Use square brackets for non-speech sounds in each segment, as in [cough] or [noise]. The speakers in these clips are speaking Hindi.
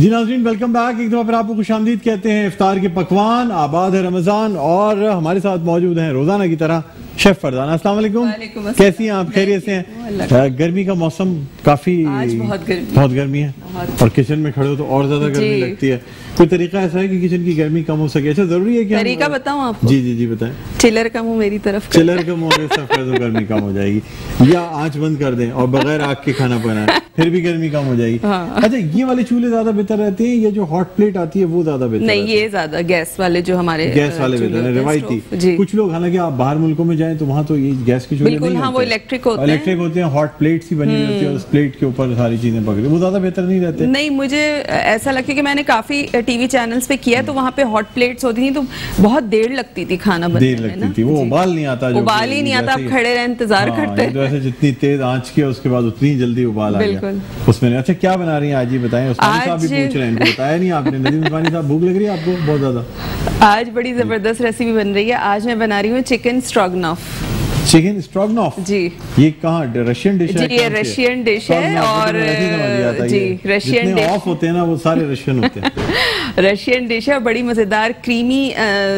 जी नाजरीन वेलकम बैक एक दफ़ा फिर आपको खुश आमदीद कहते हैं इफ्तार के पकवान आबाद है रमज़ान और हमारे साथ मौजूद हैं रोज़ाना की तरह शेफ फरदाना अस्सलाम वालेकुम। कैसी हैं आप? खैरियत से हैं? गर्मी का मौसम काफ़ी बहुत गर्मी। बहुत गर्मी है। बहुत। और किचन में खड़े हो तो और ज़्यादा गर्मी लगती है। कोई तरीका ऐसा है कि किचन की गर्मी कम हो सके? अच्छा ज़रूरी है कि तरीका बताऊँ आपको? जी जी जी बताएँ। चिलर कम हो मेरी तरफ़ चिलर कम हो सब कर दो गर्मी कम हो जाएगी। या आँच बंद कर दें और बगैर आग के खाना बनाए फिर भी गर्मी कम हो जाएगी। हाँ। अच्छा ये वाले चूल्हे ज़्यादा बेहतर रहते हैं ये जो हॉट प्लेट आती है वो ज़्यादा बेहतर नहीं ये ज़्यादा गैस वाले जो हमारे गैस वाले बेहतर है रिवायती कुछ लोग हालाँकि आप बाहर मुल्कों में जाए तो वहाँ तो ये गैस के चूल्हे हाँ, वो इलेक्ट्रिक होते हैं। इलेक्ट्रिक होते हैं हॉट प्लेट ही बनी होती है उस प्लेट के ऊपर सारी चीज़ें पकड़ी वो ज़्यादा बेहतर नहीं रहते। नहीं मुझे ऐसा लगता है कि मैंने काफ़ी टीवी चैनल्स पे किया तो वहाँ पे हॉट प्लेट्स होती थी तो बहुत देर लगती थी खाना बनने देर लगती थी। वो उबाल नहीं आता उबाल ही नहीं आता आप खड़े रहे इंतज़ार हाँ, करते तो ऐसे जितनी तेज आँच की उसके बाद उतनी जल्दी उबाल आ गया। उसमें अच्छा क्या बना रही है आज ही बताएँ। उस्मानी साहब भी पूछ रहे हैं बताया नहीं आपने। नदीम साहब भूख लग रही है आपको? बहुत ज़्यादा। आज बड़ी ज़बरदस्त रेसिपी बन रही है। आज मैं बना रही हूँ चिकन स्ट्रोगनॉफ चिकन स्ट्रोगनॉफ जी. ये कहाँ रशियन डिश है जी ये रशियन डिश है और जी रशियन डिश ऑफ़ होते हैं ना वो सारे रशियन होते हैं। [laughs] रशियन डिश है बड़ी मज़ेदार क्रीमी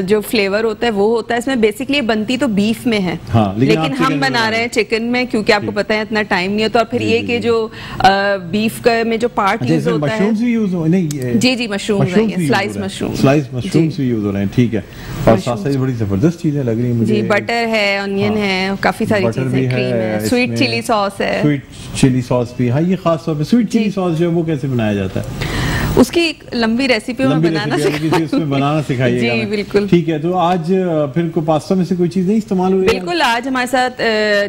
जो फ्लेवर होता है वो होता है। इसमें बेसिकली बनती तो बीफ में है। हाँ, लेकिन, लेकिन हम बना रहे हैं चिकन में क्योंकि आपको पता है इतना टाइम नहीं होता। और फिर ये के जो। बीफ का में जो पार्ट यूज़ होता है। जी जी mushroom slice mushroom slice mushroom use हो रहे हैं। ठीक है। और साथ साथ बड़ी ज़बरदस्त चीज़ें लग रही है मुझे। जी बटर है ऑनियन है हैं काफ़ी सारी चीज़ें क्रीम है स्वीट चिली सॉस है। स्वीट चिली सॉस भी हाँ ये खास तौर पे स्वीट चिली सॉस जो है वो कैसे बनाया जाता है? उसकी एक लंबी रेसिपी में बनाना उसमें बनाना [laughs] सिखाइएगा। जी बिल्कुल। ठीक है तो आज फिर को पास्ता में से कोई चीज़ नहीं इस्तेमाल हुई बिल्कुल आज हमारे साथ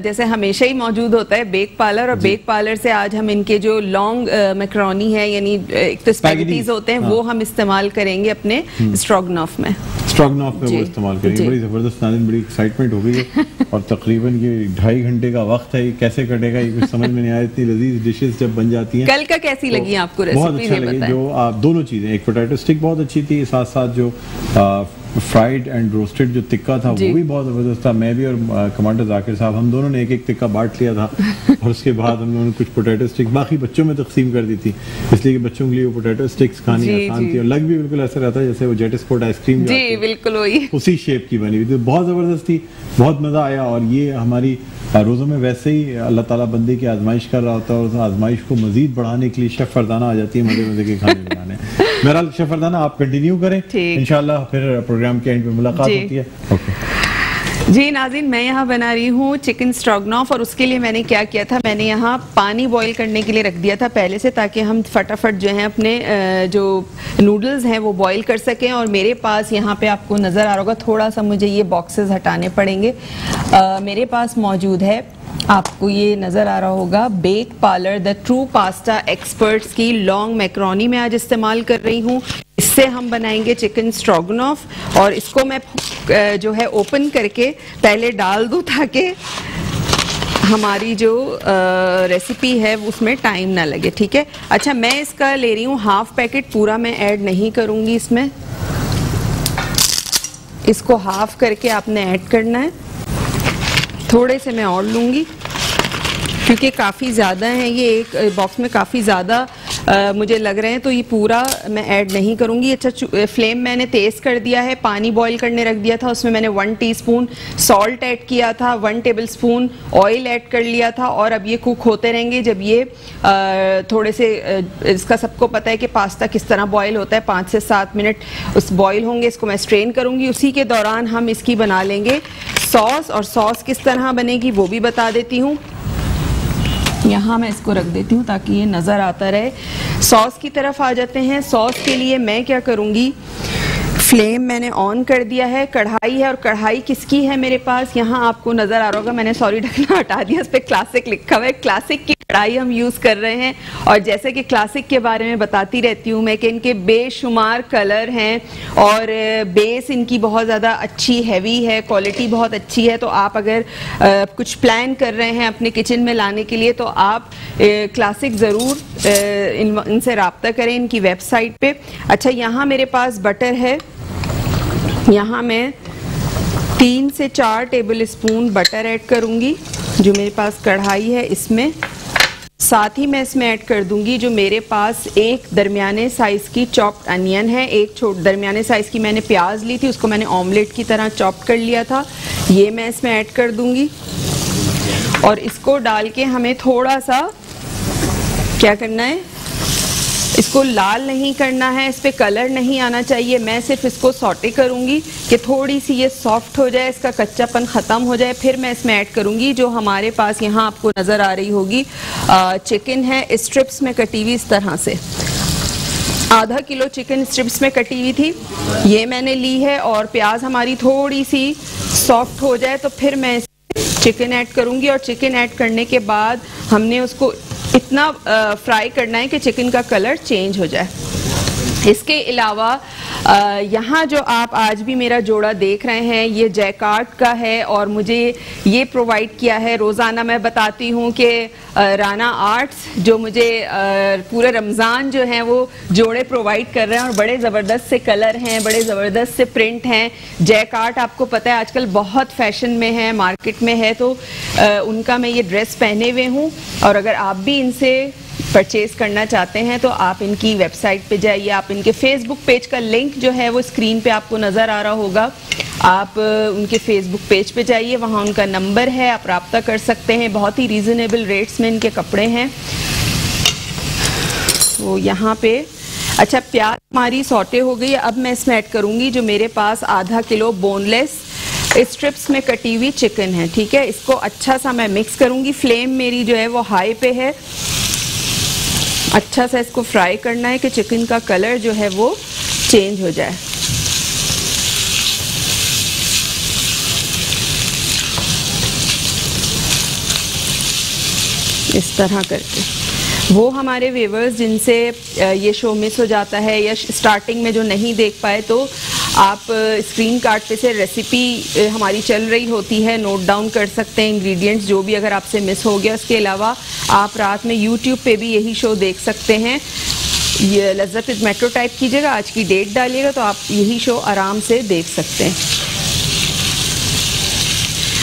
जैसे हमेशा ही मौजूद होता है बेक पार्लर और बेक पार्लर से आज हम इनके जो लॉन्ग मैक्रोनी है यानी एक तो स्पैगेटीज होते हैं हाँ। वो हम इस्तेमाल करेंगे अपने स्ट्रोगनॉफ हम्म। में। स्ट्रोगनॉफ में वो इस्तेमाल करेंगे। बड़ी ज़बरदस्त नाजिन बड़ी एक्साइटमेंट हो गई है। और तकरीबन ये ढाई घंटे का वक्त है ये कैसे कटेगा ये कुछ समझ में नहीं आया इतनी लजीज डिशेज जब बन जाती हैं कल का कैसी तो लगी आपको बहुत अच्छा लगी। जो आप दोनों चीज़ें एक पोटैटो स्टिक बहुत अच्छी थी साथ साथ जो फ्राइड एंड रोस्टेड जो टिक्का था वो भी बहुत ज़बरदस्त था। मैं भी और कमांडर जाकिर साहब हम दोनों ने एक एक टिक्का बांट लिया था। [laughs] और उसके बाद हम लोगों ने कुछ पोटैटो स्टिक बाकी बच्चों में तकसीम कर दी थी। इसलिए कि बच्चों के लिए वो पोटैटो स्टिक्स खानी आसान थी। और लग भी बिल्कुल ऐसा रहता जैसे वो जेट स्पोर्ट आइसक्रीम बिल्कुल उसी शेप की बनी हुई थी। बहुत ज़बरदस्त थी बहुत मज़ा आया। और ये हमारी रोज़ों में वैसे ही अल्लाह ताला बंदे की आजमाइश कर रहा होता है और उस आजमाइश को मजीद बढ़ाने के लिए शेफ़ फरदाना आ जाती है मज़े मज़े के खाने बनाने। [laughs] मेरा शेफ़ फरदाना आप कंटिन्यू करें। इनशाला फिर प्रोग्राम के एंड में मुलाकात होती है। ओके। जी नाजिन मैं यहाँ बना रही हूँ चिकन स्ट्रोगनॉफ और उसके लिए मैंने क्या किया था? मैंने यहाँ पानी बॉईल करने के लिए रख दिया था पहले से ताकि हम फटाफट जो है अपने जो नूडल्स हैं वो बॉईल कर सकें और मेरे पास यहाँ पे आपको नज़र आ रहा होगा थोड़ा सा मुझे ये बॉक्सेस हटाने पड़ेंगे। आ, मेरे पास मौजूद है आपको ये नज़र आ रहा होगा bake parlour the true pasta experts की लॉन्ग मैक्रोनी में आज इस्तेमाल कर रही हूँ। इससे हम बनाएँगे चिकन स्ट्रोगनॉफ और इसको मैं जो है ओपन करके पहले डाल दूँ ताकि हमारी जो रेसिपी है उसमें टाइम ना लगे, ठीक है? अच्छा मैं इसका ले रही हूँ हाफ़ पैकेट पूरा मैं ऐड नहीं करूँगी इसमें। इसको हाफ़ करके आपने ऐड करना है। थोड़े से मैं और लूँगी, क्योंकि काफ़ी ज़्यादा हैं ये, एक बॉक्स में काफ़ी ज़्यादा मुझे लग रहे हैं तो ये पूरा मैं ऐड नहीं करूँगी। अच्छा फ्लेम मैंने तेज़ कर दिया है, पानी बॉईल करने रख दिया था, उसमें मैंने वन टीस्पून सॉल्ट ऐड किया था, one tablespoon oil add कर लिया था और अब ये कुक होते रहेंगे। जब ये थोड़े से इसका सबको पता है कि पास्ता किस तरह बॉयल होता है, पाँच से सात मिनट उस बॉयल होंगे, इसको मैं स्ट्रेन करूँगी। उसी के दौरान हम इसकी बना लेंगे सॉस और सॉस किस तरह बनेगी वो भी बता देती हूँ। यहाँ मैं इसको रख देती हूँ ताकि ये नज़र आता रहे। सॉस की तरफ़ आ जाते हैं। सॉस के लिए मैं क्या करूँगी? फ्लेम मैंने ऑन कर दिया है। कढ़ाई है और कढ़ाई किसकी है मेरे पास? यहाँ आपको नज़र आ रहा होगा। मैंने सॉरी ढकना हटा दिया। इस पर क्लासिक लिखा हुआ है। क्लासिक की कढ़ाई हम यूज़ कर रहे हैं। और जैसे कि क्लासिक के बारे में बताती रहती हूँ मैं कि इनके बेशुमार कलर हैं और बेस इनकी बहुत ज़्यादा अच्छी हैवी है क्वालिटी बहुत अच्छी है। तो आप अगर आ, कुछ प्लान कर रहे हैं अपने किचन में लाने के लिए तो आप ए, क्लासिक ज़रूर इन, इनसे रबता करें इनकी वेबसाइट पे। अच्छा यहाँ मेरे पास बटर है। यहाँ मैं तीन से चार टेबल स्पून बटर ऐड करूँगी जो मेरे पास कढ़ाई है इसमें। साथ ही मैं इसमें ऐड कर दूँगी जो मेरे पास एक दरमियाने साइज़ की चॉप्ड अनियन है। एक छोट दरमियाने साइज़ की मैंने प्याज ली थी, उसको मैंने ऑमलेट की तरह चॉप कर लिया था। ये मैं इसमें ऐड कर दूँगी। और इसको डाल के हमें थोड़ा सा क्या करना है? इसको लाल नहीं करना है, इस पर कलर नहीं आना चाहिए। मैं सिर्फ़ इसको सॉटे करूँगी कि थोड़ी सी ये सॉफ्ट हो जाए, इसका कच्चापन ख़त्म हो जाए, फिर मैं इसमें ऐड करूँगी, जो हमारे पास यहाँ आपको नज़र आ रही होगी। चिकन है स्ट्रिप्स में कटी हुई इस तरह से। आधा किलो चिकन स्ट्रिप्स में कटी हुई थी। ये मैंने ली है और प्याज हमारी थोड़ी सी सॉफ्ट हो जाए तो फिर मैं चिकन ऐड करूँगी और चिकन ऐड करने के बाद हमने उसको इतना फ्राई करना है कि चिकन का कलर चेंज हो जाए। इसके अलावा यहाँ जो आप आज भी मेरा जोड़ा देख रहे हैं, ये जैकार्ट का है और मुझे ये प्रोवाइड किया है। रोज़ाना मैं बताती हूँ कि राना आर्ट्स जो मुझे पूरे रमज़ान जो हैं वो जोड़े प्रोवाइड कर रहे हैं और बड़े ज़बरदस्त से कलर हैं, बड़े ज़बरदस्त से प्रिंट हैं। जैकार्ट आपको पता है, आजकल बहुत फ़ैशन में है मार्केट में है तो उनका मैं ये ड्रेस पहने हुए हूँ। और अगर आप भी इनसे परचेज करना चाहते हैं तो आप इनकी वेबसाइट पे जाइए, आप इनके फेसबुक पेज का लिंक जो है वो स्क्रीन पे आपको नज़र आ रहा होगा। आप उनके फेसबुक पेज पे जाइए, वहाँ उनका नंबर है, आप रबता कर सकते हैं। बहुत ही रीज़नेबल रेट्स में इनके कपड़े हैं। तो यहाँ पे अच्छा प्याज हमारी सौटे हो गई अब मैं इसमें ऐड करूँगी जो मेरे पास आधा किलो बोनलेस स्ट्रिप्स में कटी हुई चिकन है, ठीक है? इसको अच्छा सा मैं मिक्स करूँगी। फ्लेम मेरी जो है वो हाई पे है। अच्छा सा इसको फ्राई करना है कि चिकन का कलर जो है वो चेंज हो जाए। इस तरह करके। वो हमारे वेवर्स जिनसे ये शो मिस हो जाता है या स्टार्टिंग में जो नहीं देख पाए तो आप स्क्रीन कार्ड पे से रेसिपी हमारी चल रही होती है नोट डाउन कर सकते हैं इंग्रेडिएंट्स जो भी अगर आपसे मिस हो गया, उसके अलावा आप रात में यूट्यूब पे भी यही शो देख सकते हैं। ये लज्जत मेट्रो टाइप कीजिएगा, आज की डेट डालिएगा तो आप यही शो आराम से देख सकते हैं।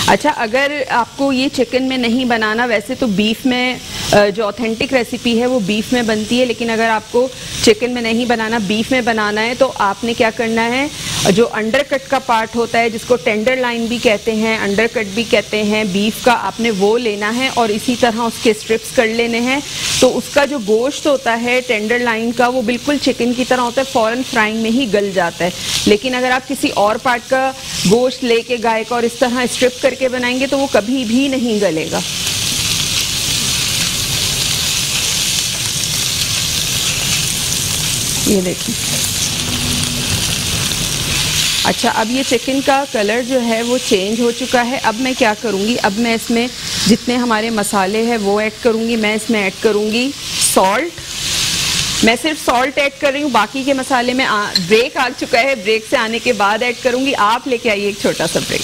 अच्छा अगर आपको ये चिकन में नहीं बनाना, वैसे तो बीफ में जो ऑथेंटिक रेसिपी है, वो बीफ में बनती है, लेकिन अगर आपको चिकन में नहीं बनाना बीफ में बनाना है तो आपने क्या करना है? जो अंडर कट का पार्ट होता है, जिसको टेंडर लाइन भी कहते हैं अंडर कट भी कहते हैं बीफ का आपने वो लेना है और इसी तरह उसके स्ट्रिप्स कर लेने हैं। तो उसका जो गोश्त होता है टेंडर लाइन का, वो बिल्कुल चिकन की तरह होता है फ़ौरन फ्राइंग में ही गल जाता है। लेकिन अगर आप किसी और पार्ट का गोश्त लेके, गाय का और इस तरह स्ट्रिप करके बनाएँगे तो वो कभी भी नहीं गलेगा। ये देखिए। अच्छा अब ये चिकन का कलर जो है वो चेंज हो चुका है। अब मैं क्या करूँगी? अब मैं इसमें जितने हमारे मसाले हैं वो ऐड करूँगी। मैं इसमें ऐड करूँगी सॉल्ट मैं सिर्फ़ सॉल्ट ऐड कर रही हूँ। बाकी के मसाले में आ, ब्रेक आ चुका है। ब्रेक से आने के बाद ऐड करूँगी। आप लेके आइए एक छोटा सा ब्रेक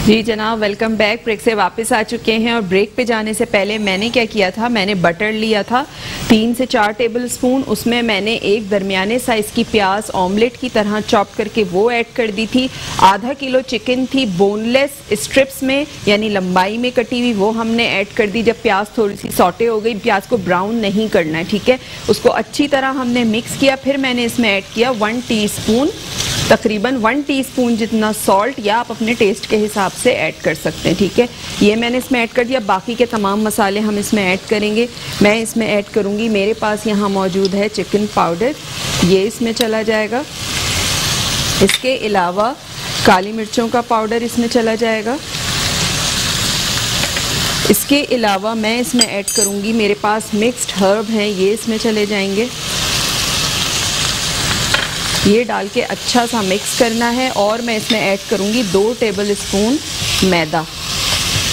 जी जनाब वेलकम बैक ब्रेक से वापस आ चुके हैं और ब्रेक पे जाने से पहले मैंने क्या किया था? मैंने बटर लिया था, तीन से चार टेबल स्पून उसमें मैंने एक दरमियाने साइज़ की प्याज ऑमलेट की तरह चॉप करके वो ऐड कर दी थी। आधा किलो चिकन थी बोनलेस स्ट्रिप्स में, यानी लंबाई में कटी हुई वो हमने ऐड कर दी। जब प्याज थोड़ी सी सॉटे हो गई, प्याज को ब्राउन नहीं करना है, ठीक है? उसको अच्छी तरह हमने मिक्स किया, फिर मैंने इसमें ऐड किया वन टी तकरीबन वन टीस्पून जितना सॉल्ट या आप अपने टेस्ट के हिसाब से ऐड कर सकते हैं, ठीक है? ये मैंने इसमें ऐड कर दिया। बाकी के तमाम मसाले हम इसमें ऐड करेंगे। मैं इसमें ऐड करूँगी। मेरे पास यहाँ मौजूद है चिकन पाउडर। ये इसमें चला जाएगा। इसके अलावा काली मिर्चों का पाउडर इसमें चला जाएगा। इसके अलावा मैं इसमें ऐड करूँगी। मेरे पास मिक्स्ड हर्ब हैं, ये इसमें चले जाएँगे। ये डाल के अच्छा सा मिक्स करना है और मैं इसमें ऐड करूँगी दो टेबल स्पून मैदा।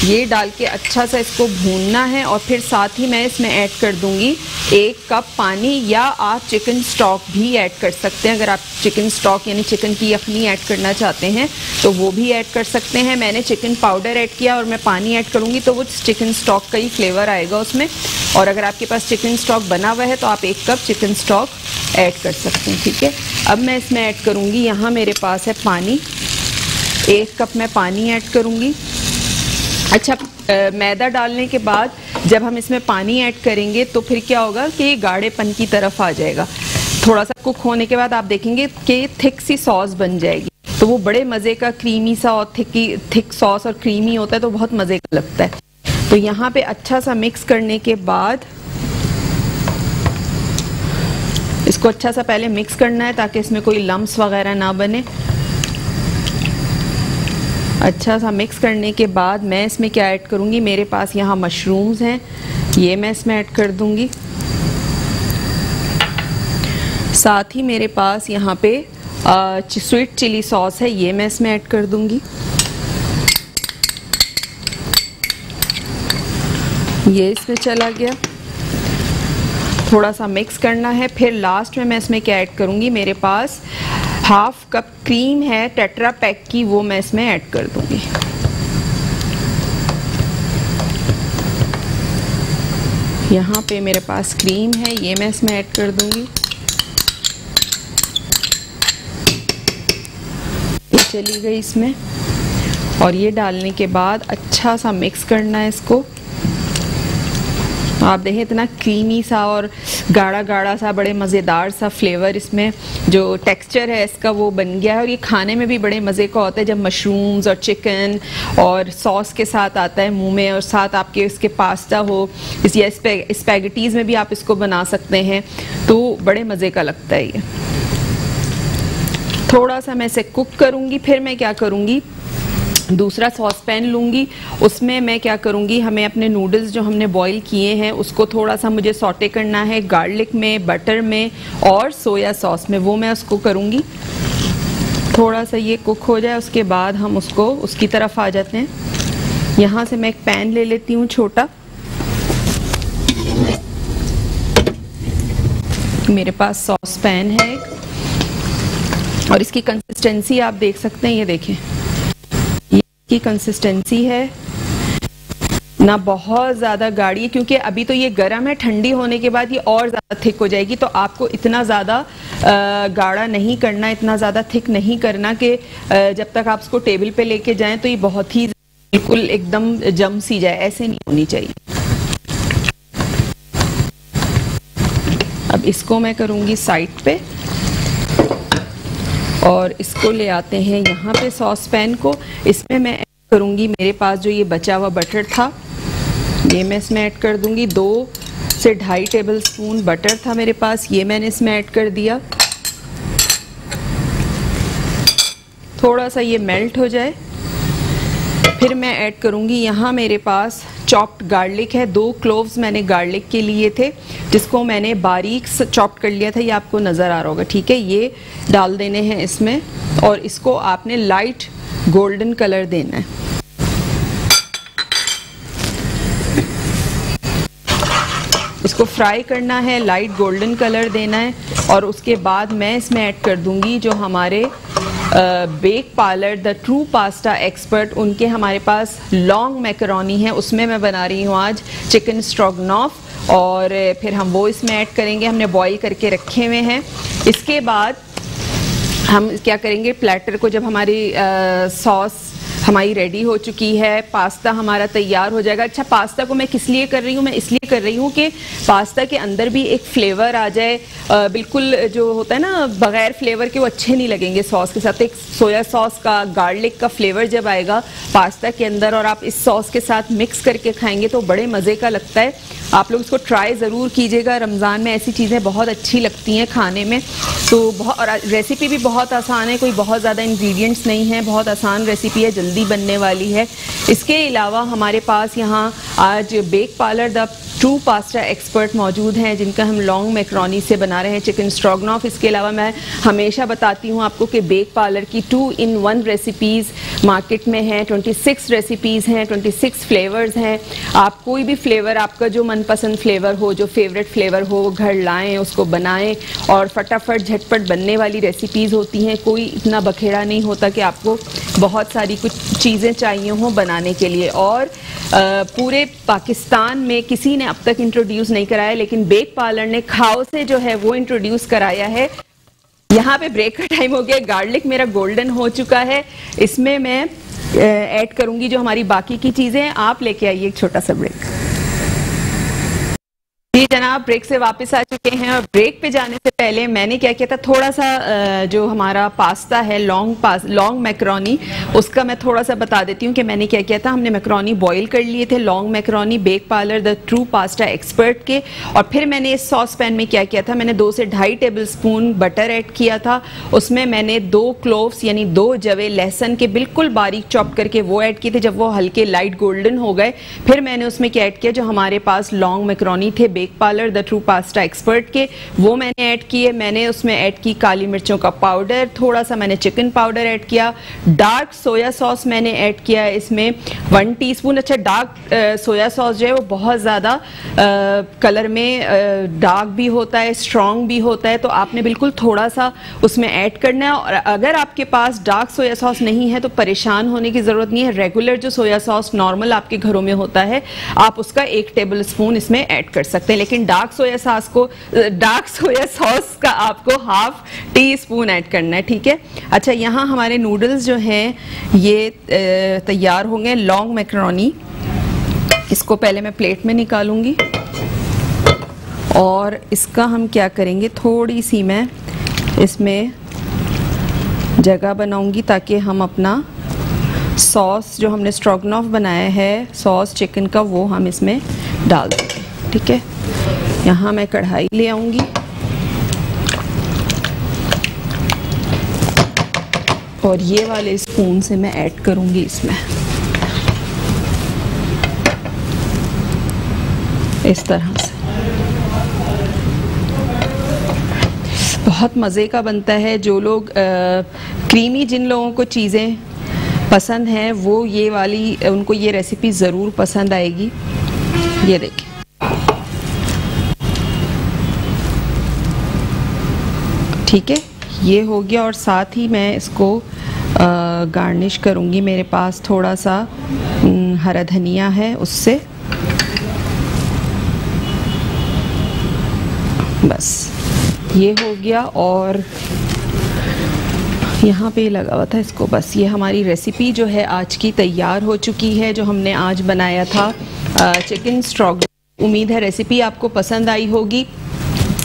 ये डाल के अच्छा सा इसको भूनना है और फिर साथ ही मैं इसमें ऐड कर दूँगी एक कप पानी या आप चिकन स्टॉक भी ऐड कर सकते हैं। अगर आप चिकन स्टॉक यानी चिकन की यखनी ऐड करना चाहते हैं तो वो भी ऐड कर सकते हैं। मैंने चिकन पाउडर ऐड किया और मैं पानी ऐड करूँगी तो वो चिकन स्टॉक का ही फ्लेवर आएगा उसमें। और अगर आपके पास चिकन स्टॉक बना हुआ है तो आप एक कप चिकन स्टॉक ऐड कर सकते हैं, ठीक है? अब मैं इसमें ऐड करूँगी, यहाँ मेरे पास है पानी। एक कप मैं पानी ऐड करूँगी। अच्छा मैदा डालने के बाद जब हम इसमें पानी ऐड करेंगे तो फिर क्या होगा कि गाढ़ेपन की तरफ़ आ जाएगा। थोड़ा सा कुक होने के बाद आप देखेंगे कि थिक सी सॉस बन जाएगी। तो वो बड़े मज़े का क्रीमी सा और थिकी थिक सॉस और क्रीमी होता है तो बहुत मज़े का लगता है। तो यहाँ पे अच्छा सा मिक्स करने के बाद इसको अच्छा सा पहले मिक्स करना है ताकि इसमें कोई लम्स वगैरह ना बने। अच्छा सा मिक्स करने के बाद मैं इसमें क्या ऐड करूँगी? मेरे पास यहाँ मशरूम्स हैं। ये मैं इसमें ऐड कर दूँगी। साथ ही मेरे पास यहाँ पे स्वीट चिली सॉस है। ये मैं इसमें ऐड कर दूँगी। ये इसमें चला गया। थोड़ा सा मिक्स करना है। फिर लास्ट में मैं इसमें क्या ऐड करूँगी? मेरे पास हाफ़ कप क्रीम है, टेट्रा पैक की, वो मैं इसमें ऐड कर दूँगी। यहाँ पे मेरे पास क्रीम है, ये मैं इसमें ऐड कर दूँगी। ये चली गई इसमें। और ये डालने के बाद अच्छा सा मिक्स करना है इसको। आप देखें, इतना क्रीमी सा और गाढ़ा गाढ़ा सा, बड़े मज़ेदार सा फ्लेवर इसमें, जो टेक्सचर है इसका वो बन गया है। और ये खाने में भी बड़े मज़े का होता है जब मशरूम्स और चिकन और सॉस के साथ आता है मुँह में और साथ आपके इसके पास्ता हो, इस या स्पैगटीज़ में भी आप इसको बना सकते हैं तो बड़े मज़े का लगता है ये। थोड़ा सा मैं इसे कुक करूँगी, फिर मैं क्या करूँगी? दूसरा सॉस पैन लूँगी, उसमें मैं क्या करूँगी, हमें अपने नूडल्स जो हमने बॉईल किए हैं, उसको थोड़ा सा मुझे सॉटे करना है गार्लिक में बटर में और सोया सॉस में, वो मैं उसको करूँगी। थोड़ा सा ये कुक हो जाए, उसके बाद हम उसको, उसकी तरफ़ आ जाते हैं। यहाँ से मैं एक पैन ले लेती हूँ, छोटा। मेरे पास सॉस पैन है और इसकी कंसिस्टेंसी आप देख सकते हैं, ये देखें। की कंसिस्टेंसी है। ना बहुत ज़्यादा गाढ़ी है, क्योंकि अभी तो ये गर्म है, ठंडी होने के बाद ये और ज़्यादा थिक हो जाएगी तो आपको इतना ज़्यादा गाढ़ा नहीं करना, इतना ज़्यादा थिक नहीं करना कि जब तक आप उसको टेबल पे लेके जाएँ तो ये बहुत ही बिल्कुल एकदम जम सी जाए, ऐसे नहीं होनी चाहिए। अब इसको मैं करूँगी साइड पे। और इसको ले आते हैं यहाँ पे सॉस पैन को। इसमें मैं ऐड करूँगी मेरे पास जो ये बचा हुआ बटर था, ये मैं इसमें ऐड कर दूँगी। दो से ढाई टेबल स्पून बटर था मेरे पास, ये मैंने इसमें ऐड कर दिया। थोड़ा सा ये मेल्ट हो जाए। फिर मैं ऐड करूँगी यहाँ मेरे पास चॉप्ड गार्लिक है। दो क्लोव्स मैंने गार्लिक के लिए थे, जिसको मैंने बारीक चॉप्ड कर लिया था। ये आपको नज़र आ रहा होगा, ठीक है? ये डाल देने हैं इसमें, और इसको आपने लाइट गोल्डन कलर देना है। इसको फ्राई करना है लाइट गोल्डन कलर देना है, और उसके बाद मैं इसमें ऐड कर दूँगी जो हमारे bake parlour the true pasta expert उनके हमारे पास लॉन्ग मैकरोनी है, उसमें मैं बना रही हूँ आज चिकन स्ट्रोगनॉफ और फिर हम वो इसमें ऐड करेंगे, हमने बॉईल करके रखे हुए हैं। इसके बाद हम क्या करेंगे प्लेटर को जब हमारी सॉस हमारी रेडी हो चुकी है पास्ता हमारा तैयार हो जाएगा। अच्छा पास्ता को मैं किस लिए कर रही हूँ? मैं इसलिए कर रही हूँ कि पास्ता के अंदर भी एक फ्लेवर आ जाए। आ, बिल्कुल जो होता है ना बगैर फ्लेवर के वो अच्छे नहीं लगेंगे सॉस के साथ। एक सोया सॉस का गार्लिक का फ्लेवर जब आएगा पास्ता के अंदर और आप इस सॉस के साथ मिक्स करके खाएँगे तो बड़े मज़े का लगता है। आप लोग इसको ट्राई ज़रूर कीजिएगा। रमज़ान में ऐसी चीज़ें बहुत अच्छी लगती हैं खाने में। तो बहुत, और रेसिपी भी बहुत आसान है, कोई बहुत ज़्यादा इंग्रेडिएंट्स नहीं है, बहुत आसान रेसिपी है, जल्दी बनने वाली है। इसके अलावा हमारे पास यहाँ आज Bake Parlor the true pasta expert मौजूद हैं, जिनका हम लॉन्ग मैक्रोनी से बना रहे हैं चिकन स्ट्रॉगनॉफ इसके अलावा मैं हमेशा बताती हूँ आपको कि बेक पार्लर की two in one recipes market में हैं। 26 रेसिपीज़ हैं 26 फ्लेवर्स हैं। आप कोई भी फ्लेवर आपका जो मनपसंद फ्लेवर हो जो फेवरेट फ्लेवर हो घर लाएँ उसको बनाएँ और फटाफट झटपट बनने वाली रेसिपीज़ होती हैं। कोई इतना बखेड़ा नहीं होता कि आपको बहुत सारी कुछ चीज़ें चाहिए हों बनाने के लिए। और आ, पूरे पाकिस्तान में किसी ने अब तक इंट्रोड्यूस नहीं कराया लेकिन बेक पार्लर ने खाओ से जो है वो इंट्रोड्यूस कराया है। यहाँ पे ब्रेक का टाइम हो गया गार्लिक मेरा गोल्डन हो चुका है। इसमें मैं ऐड करूँगी जो हमारी बाकी की चीज़ें आप लेके आइए एक छोटा सा ब्रेक जी जनाब ब्रेक से वापस आ चुके हैं और ब्रेक पे जाने से पहले मैंने क्या किया था थोड़ा सा जो हमारा पास्ता है लॉन्ग पास लॉन्ग मैक्रोनी उसका मैं थोड़ा सा बता देती हूँ कि मैंने क्या किया था, हमने मैक्रोनी बॉईल कर लिए थे long macaroni Bake Parlor the true pasta expert के, और फिर मैंने इस सॉस पैन में क्या किया था, मैंने दो से ढाई टेबल स्पून बटर ऐड किया था, उसमें मैंने दो क्लोव्स यानी दो जवे लहसन के बिल्कुल बारीक चॉप करके वो ऐड किए थे, जब वो हल्के लाइट गोल्डन हो गए, फिर मैंने उसमें क्या ऐड किया, जो हमारे पास लॉन्ग मैक्रोनी थे Bake Parlor the true pasta expert के, वो मैंने ऐड किए। मैंने उसमें ऐड की काली मिर्चों का पाउडर थोड़ा सा मैंने चिकन पाउडर ऐड किया। डार्क सोया सॉस मैंने ऐड किया इसमें। वन टीस्पून अच्छा डार्क सोया सॉस जो है वो बहुत ज़्यादा कलर में डार्क भी होता है स्ट्रॉन्ग भी होता है तो आपने बिल्कुल थोड़ा सा उसमें ऐड करना है। और अगर आपके पास डार्क सोया सॉस नहीं है तो परेशान होने की ज़रूरत नहीं है। रेगुलर जो सोया सॉस नॉर्मल आपके घरों में होता है, आप उसका एक टेबल स्पून इसमें ऐड कर सकते हैं। लेकिन डार्क सोया सॉस को डार्क सोया सॉस का आपको हाफ़ टी स्पून ऐड करना है, ठीक है? अच्छा यहाँ हमारे नूडल्स जो हैं, ये तैयार होंगे लॉन्ग मैक्रोनी इसको पहले मैं प्लेट में निकालूँगी। और इसका हम क्या करेंगे, थोड़ी सी मैं इसमें जगह बनाऊँगी ताकि हम अपना सॉस जो हमने स्ट्रोगनॉफ बनाया है सॉस चिकन का, वो हम इसमें डाल देंगे ठीक है? यहाँ मैं कढ़ाई ले आऊँगी। और ये वाले स्पून से मैं ऐड करूँगी इसमें। इस तरह से। बहुत मज़े का बनता है। जो लोग क्रीमी जिन लोगों को चीज़ें पसंद हैं, वो ये वाली, उनको ये रेसिपी ज़रूर पसंद आएगी। ये देखिए ठीक है, ये हो गया और साथ ही मैं इसको गार्निश करूँगी। मेरे पास थोड़ा सा हरा धनिया है उससे। बस, ये हो गया और यहाँ पे लगा हुआ था इसको। बस, ये हमारी रेसिपी जो है आज की तैयार हो चुकी है, जो हमने आज बनाया था। चिकन स्ट्रॉक उम्मीद है रेसिपी आपको पसंद आई होगी।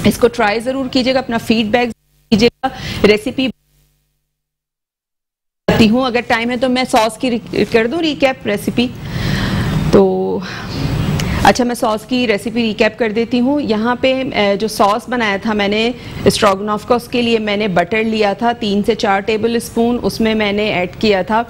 इसको ट्राई ज़रूर कीजिएगा, अपना फीडबैक कीजिएगा रेसिपी हूँ। अगर टाइम है तो मैं सॉस की कर दूँ रिकैप रेसिपी तो अच्छा मैं सॉस की रेसिपी रिकैप कर देती हूँ। यहाँ पे जो सॉस बनाया था मैंने स्ट्रोगनॉफ का उसके लिए मैंने बटर लिया था, तीन से चार टेबल स्पून उसमें मैंने ऐड किया था।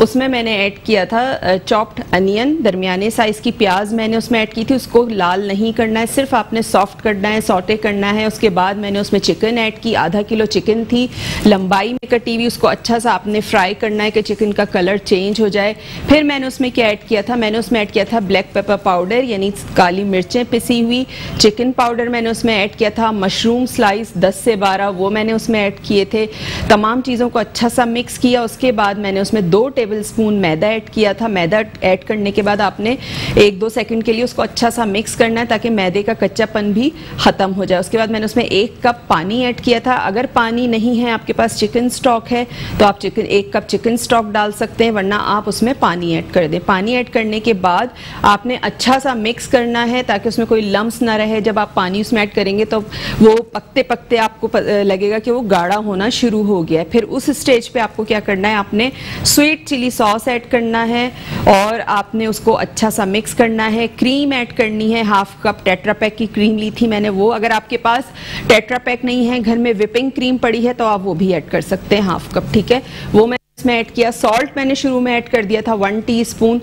उसमें मैंने ऐड किया था चॉप्ड अनियन दरमियाने साइज़ की प्याज मैंने उसमें ऐड की थी। उसको लाल नहीं करना है, सिर्फ़ आपने सॉफ्ट करना है सॉटे करना है। उसके बाद मैंने उसमें चिकन ऐड की, आधा किलो चिकन थी। लंबाई में कटी हुई, उसको अच्छा सा आपने फ्राई करना है कि चिकन का कलर चेंज हो जाए। फिर मैंने उसमें क्या ऐड किया था? मैंने उसमें ऐड किया था ब्लैक पेपर पाउडर यानी काली मिर्चें पिसी हुई। चिकन पाउडर मैंने उसमें ऐड किया था। मशरूम स्लाइस दस से बारह, वो मैंने उसमें ऐड किए थे। तमाम चीज़ों को अच्छा सा मिक्स किया। उसके बाद मैंने उसमें दो टेबल स्पून मैदा ऐड किया था। मैदा ऐड करने के बाद आपने एक दो सेकंड के लिए उसको अच्छा सा मिक्स करना है ताकि मैदे का कच्चापन भी ख़त्म हो जाए। उसके बाद मैंने उसमें एक कप पानी ऐड किया था। अगर पानी नहीं है, आपके पास चिकन स्टॉक है तो आप चिकन एक कप चिकन स्टॉक डाल सकते हैं, वरना आप उसमें पानी ऐड कर दें। पानी ऐड करने के बाद आपने अच्छा सा मिक्स करना है ताकि उसमें कोई लम्स ना रहे। जब आप पानी उसमें ऐड करेंगे तो वो पकते पकते आपको लगेगा कि वो गाढ़ा होना शुरू हो गया है। फिर उस स्टेज पे आपको क्या करना है? आपने स्वीट चिली सॉस ऐड करना है और आपने उसको अच्छा सा मिक्स करना है। क्रीम ऐड करनी है। हाफ़ कप टेट्रा पैक की क्रीम ली थी मैंने वो। अगर आपके पास टेट्रा पैक नहीं है, घर में विपिंग क्रीम पड़ी है तो आप वो भी ऐड कर सकते हैं हाफ़ कप ठीक है? वो मैं इसमें ऐड किया सॉल्ट मैंने शुरू में ऐड कर दिया था वन टीस्पून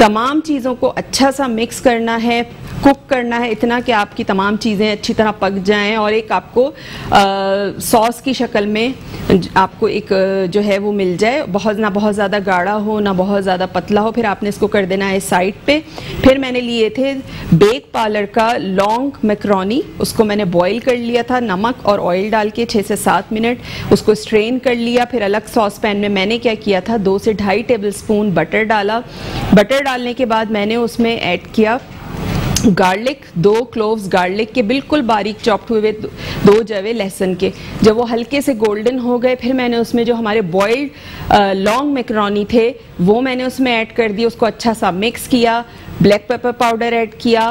तमाम चीज़ों को अच्छा सा मिक्स करना है। कुक करना है इतना कि आपकी तमाम चीज़ें अच्छी तरह पक जाएँ और एक आपको सॉस की शक्ल में आपको एक जो है वो मिल जाए। बहुत, ना बहुत ज़्यादा गाढ़ा हो, ना बहुत ज़्यादा पतला हो, फिर आपने इसको कर देना है साइड पे। फिर मैंने लिए थे बेक पार्लर का लॉन्ग मैक्रोनी। उसको मैंने बॉईल कर लिया था, नमक और ऑयल डाल के छः से सात मिनट। उसको स्ट्रेन कर लिया, फिर अलग सॉस पैन में मैंने क्या किया था, दो से ढाई टेबल स्पून बटर डाला। बटर डालने के बाद मैंने उसमें ऐड किया गार्लिक, दो क्लोव्स गार्लिक के बिल्कुल बारीक चॉप्ड हुए दो जवे लहसन के। जब वो हल्के से गोल्डन हो गए, फिर मैंने उसमें जो हमारे बॉयल्ड लॉन्ग मैक्रोनी थे, वो मैंने उसमें ऐड कर दिए उसको अच्छा सा मिक्स किया ब्लैक पेपर पाउडर ऐड किया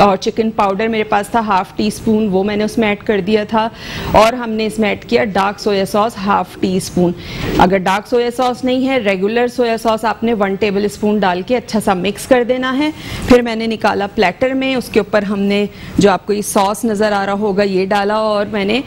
और चिकन पाउडर मेरे पास था हाफ़ टी स्पून वो मैंने उसमें ऐड कर दिया था और हमने इसमें ऐड किया dark soya sauce half teaspoon अगर डार्क सोया सॉस नहीं है रेगुलर सोया सॉस आपने वन टेबल स्पून डाल के अच्छा सा मिक्स कर देना है। फिर मैंने निकाला प्लेटर में, उसके ऊपर हमने जो आपको ये सॉस नज़र आ रहा होगा, ये डाला और मैंने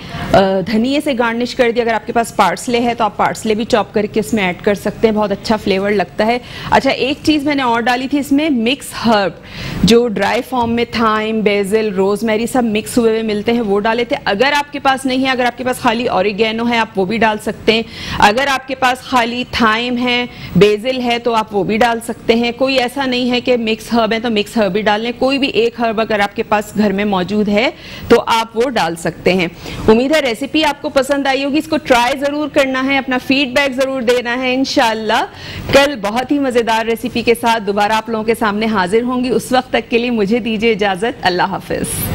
धनिए से गार्निश कर दिया। अगर आपके पास पार्सले है तो आप पार्सले भी चॉप करके इसमें ऐड कर सकते हैं, बहुत अच्छा फ्लेवर लगता है। अच्छा एक चीज़ मैंने और डाली थी इसमें मिक्स हर्ब जो ड्राई फॉर्म में थाइम बेजिल रोजमेरी सब मिक्स हुए हुए मिलते हैं, वो डाले थे। अगर आपके पास नहीं है, अगर आपके पास खाली ऑरिगेनो है, आप वो भी डाल सकते हैं। अगर आपके पास खाली थाइम है बेजिल है तो आप वो भी डाल सकते हैं। कोई ऐसा नहीं है कि मिक्स हर्ब है तो मिक्स हर्ब भी डाल लें। कोई भी एक हर्ब अगर आपके पास घर में मौजूद है तो आप वो डाल सकते हैं। उम्मीद है रेसिपी आपको पसंद आई होगी। इसको ट्राई ज़रूर करना है, अपना फीडबैक ज़रूर देना है इनशाला कल बहुत ही मज़ेदार रेसिपी के साथ दोबारा आप लोगों के सामने हाजिर होंगी। उस वक्त तक के लिए मुझे दीजिए इजाज़त अल्लाह हाफिज़।